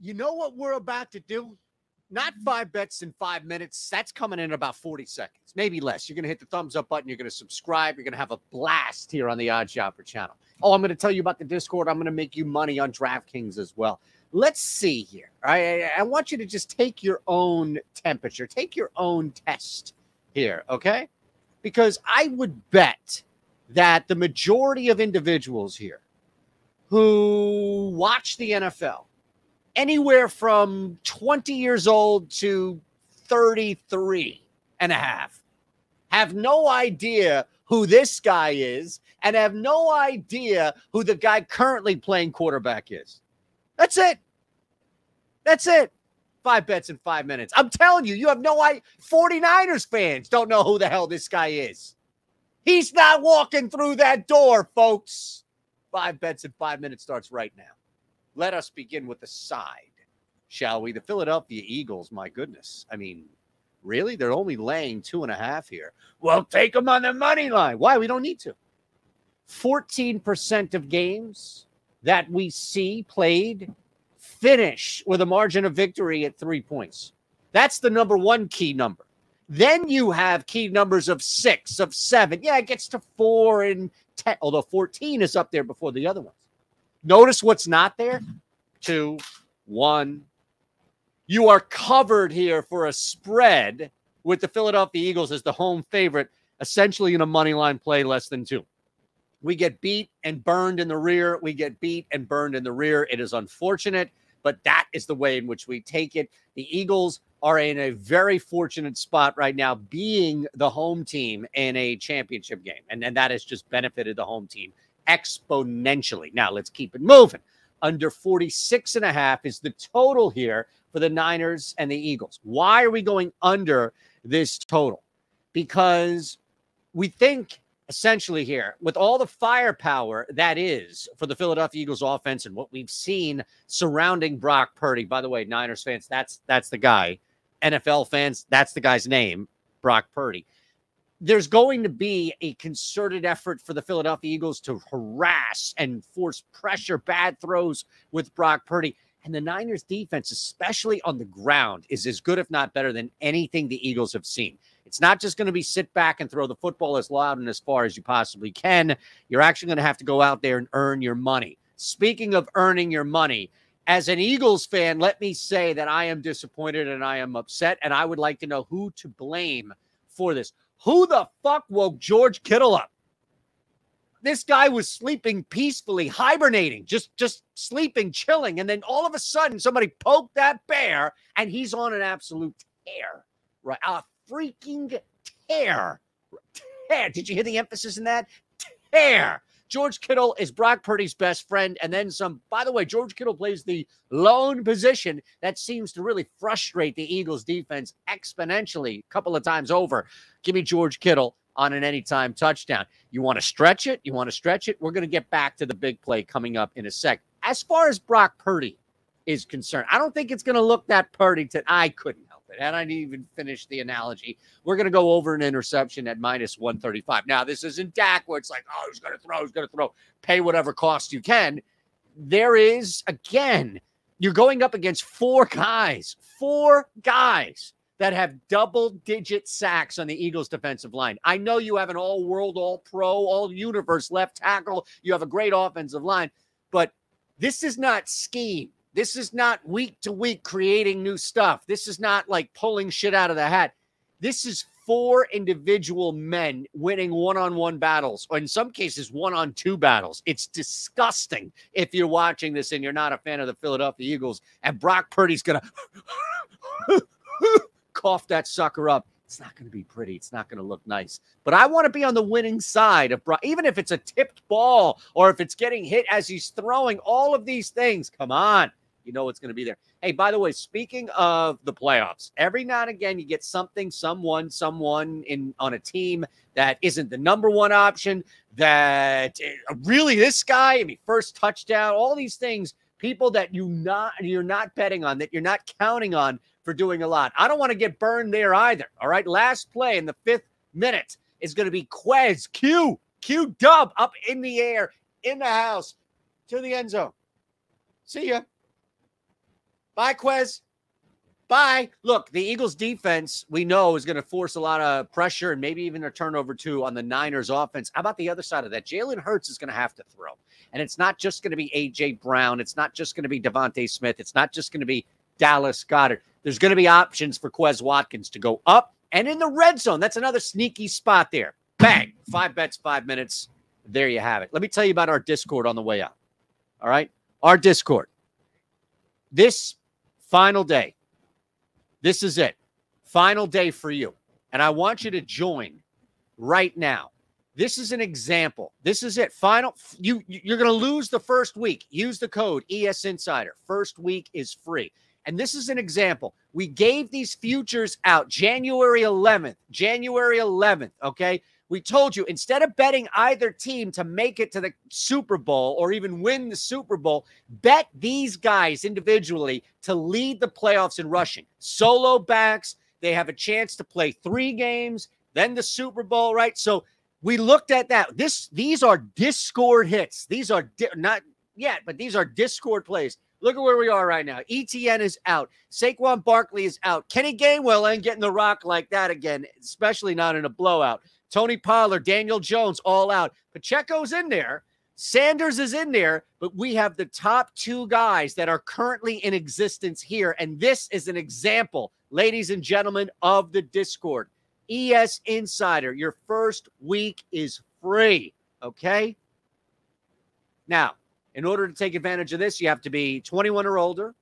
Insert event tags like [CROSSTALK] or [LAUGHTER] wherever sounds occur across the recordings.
You know what we're about to do? Not five bets in five minutes. That's coming in about 40 seconds, maybe less. You're going to hit the thumbs up button. You're going to subscribe. You're going to have a blast here on the Odd Shopper channel. Oh, I'm going to tell you about the Discord. I'm going to make you money on DraftKings as well. Let's see here. I, I want you to just take your own temperature, take your own test here, okay? Because I would bet that the majority of individuals here who watch the NFL anywhere from 20 years old to 33 and a half have no idea who this guy is and have no idea who the guy currently playing quarterback is. That's it. That's it. Five bets in five minutes. I'm telling you, you have no idea. 49ers fans don't know who the hell this guy is. He's not walking through that door, folks. Five bets in five minutes starts right now. Let us begin with the side, shall we? The Philadelphia Eagles, my goodness. I mean, really? They're only laying two and a half here. Well, take them on the money line. Why? We don't need to. 14% of games that we see played finish with a margin of victory at three points. That's the number one key number. Then you have key numbers of six, of seven. Yeah, it gets to four and 10, although 14 is up there before the other ones. Notice what's not there two, one. You are covered here for a spread with the Philadelphia Eagles as the home favorite, essentially in a money line play less than two. We get beat and burned in the rear. We get beat and burned in the rear. It is unfortunate, but that is the way in which we take it. The Eagles are in a very fortunate spot right now, being the home team in a championship game. And, and that has just benefited the home team exponentially. Now let's keep it moving. Under 46 and a half is the total here for the Niners and the Eagles. Why are we going under this total? Because we think essentially here with all the firepower that is for the Philadelphia Eagles offense and what we've seen surrounding Brock Purdy. By the way, Niners fans, that's that's the guy. NFL fans, that's the guy's name, Brock Purdy there's going to be a concerted effort for the Philadelphia Eagles to harass and force pressure, bad throws with Brock Purdy. And the Niners defense, especially on the ground, is as good, if not better, than anything the Eagles have seen. It's not just going to be sit back and throw the football as loud and as far as you possibly can. You're actually going to have to go out there and earn your money. Speaking of earning your money, as an Eagles fan, let me say that I am disappointed and I am upset, and I would like to know who to blame for this. Who the fuck woke George Kittle up? This guy was sleeping peacefully, hibernating, just just sleeping, chilling, and then all of a sudden somebody poked that bear, and he's on an absolute tear, right? A freaking tear. Tear. Did you hear the emphasis in that? Tear. George Kittle is Brock Purdy's best friend, and then some. By the way, George Kittle plays the lone position that seems to really frustrate the Eagles defense exponentially a couple of times over. Give me George Kittle on an anytime touchdown. You want to stretch it? You want to stretch it? We're going to get back to the big play coming up in a sec. As far as Brock Purdy is concerned, I don't think it's going to look that Purdy to I couldn't And I didn't even finish the analogy. We're going to go over an interception at minus 135. Now, this isn't Dak where it's like, oh, he's going to throw, he's going to throw, pay whatever cost you can. There is, again, you're going up against four guys, four guys that have double digit sacks on the Eagles defensive line. I know you have an all world, all pro, all universe left tackle. You have a great offensive line, but this is not scheme. This is not week to week creating new stuff. This is not like pulling shit out of the hat. This is four individual men winning one on one battles, or in some cases, one on two battles. It's disgusting if you're watching this and you're not a fan of the Philadelphia Eagles. And Brock Purdy's going [LAUGHS] to cough that sucker up. It's not going to be pretty. It's not going to look nice. But I want to be on the winning side of Brock, even if it's a tipped ball or if it's getting hit as he's throwing. All of these things. Come on. You know it's going to be there. Hey, by the way, speaking of the playoffs, every now and again you get something, someone, someone in on a team that isn't the number one option. That uh, really this guy, I mean, first touchdown, all these things, people that you not you're not betting on, that you're not counting on for doing a lot. I don't want to get burned there either. All right, last play in the fifth minute is going to be Quez Q Q Dub up in the air in the house to the end zone. See ya. Bye, Quez. Bye. Look, the Eagles defense we know is going to force a lot of pressure and maybe even a turnover too on the Niners offense. How about the other side of that? Jalen Hurts is going to have to throw. And it's not just going to be AJ Brown. It's not just going to be DeVonta Smith. It's not just going to be Dallas Goedert. There's going to be options for Quez Watkins to go up and in the red zone. That's another sneaky spot there. Bang. Five bets, five minutes. There you have it. Let me tell you about our Discord on the way out. All right. Our Discord. This final day, this is it. Final day for you. And I want you to join right now. This is an example. This is it. Final you you're going to lose the first week. Use the code ES Insider. First week is free. And this is an example. We gave these futures out January 11th. January 11th, okay? We told you instead of betting either team to make it to the Super Bowl or even win the Super Bowl, bet these guys individually to lead the playoffs in rushing. Solo backs, they have a chance to play three games, then the Super Bowl, right? So we looked at that. This these are Discord hits. These are di- not yet, but these are Discord plays. Look at where we are right now. ETN is out. Saquon Barkley is out. Kenny Gainwell ain't getting the rock like that again, especially not in a blowout. Tony Pollard, Daniel Jones, all out. Pacheco's in there. Sanders is in there, but we have the top two guys that are currently in existence here. And this is an example, ladies and gentlemen, of the Discord. ES Insider, your first week is free. Okay. Now, in order to take advantage of this, you have to be 21 or older.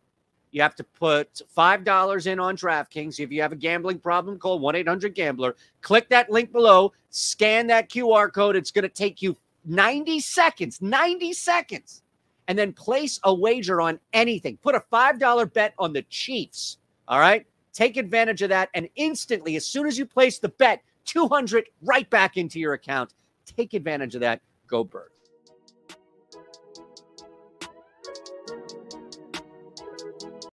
You have to put $5 in on DraftKings. If you have a gambling problem, call 1 800 Gambler. Click that link below, scan that QR code. It's going to take you 90 seconds, 90 seconds, and then place a wager on anything. Put a $5 bet on the Chiefs. All right. Take advantage of that. And instantly, as soon as you place the bet, 200 right back into your account. Take advantage of that. Go Birds.